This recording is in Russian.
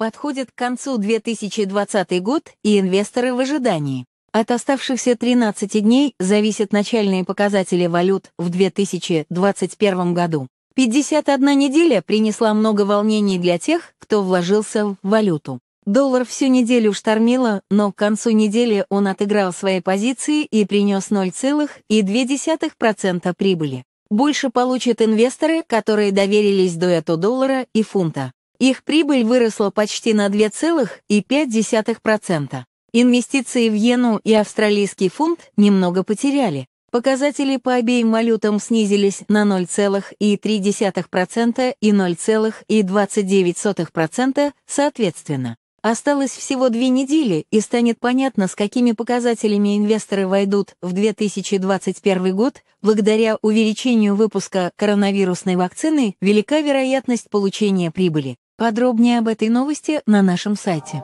Подходит к концу 2020 год, и инвесторы в ожидании. От оставшихся 13 дней зависят начальные показатели валют в 2021 году. 51 неделя принесла много волнений для тех, кто вложился в валюту. Доллар всю неделю штормило, но к концу недели он отыграл свои позиции и принес 0,2% прибыли. Больше получат инвесторы, которые до этого доллара и фунта. Их прибыль выросла почти на 2,5%. Инвестиции в иену и австралийский фунт немного потеряли. Показатели по обеим валютам снизились на 0,3% и 0,29% соответственно. Осталось всего две недели, и станет понятно, с какими показателями инвесторы войдут в 2021 год. Благодаря увеличению выпуска коронавирусной вакцины велика вероятность получения прибыли. Подробнее об этой новости на нашем сайте.